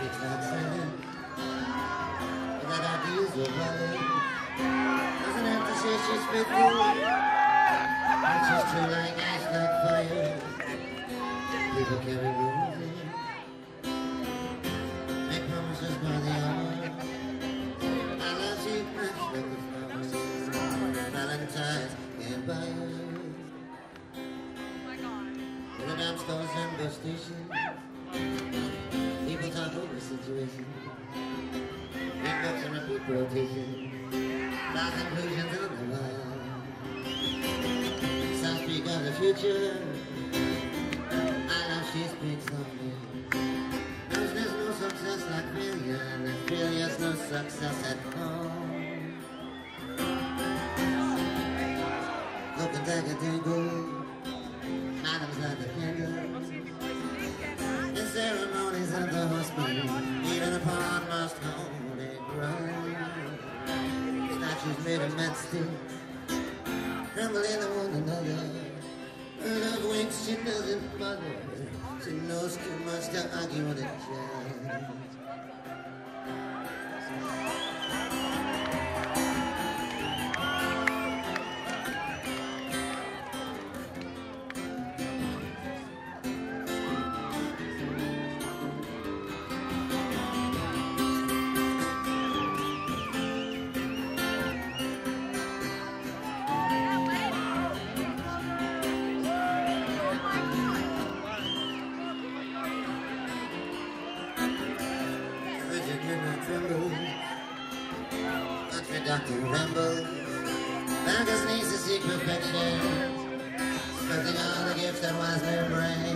Thank ideas of. Doesn't have to say she's. It's just true like ice, like fire. People carry roses. Make promises by the hour. I love you like the flowers. Valentine's in the station the situation. Big and repeat rotation. Dark conclusions on the wall. Some speak of the future. I know she speaks of me. Knows there's no success like failure, and failure's no success at all. Looking back at the Statues made oh, of mad steel, trembling in one another. Her love winks, she doesn't bother. She knows too much to argue with a child. Did not tremble. Country doctor ramble. Bankers needs to seek perfection. Expecting all the gifts that wise men bring.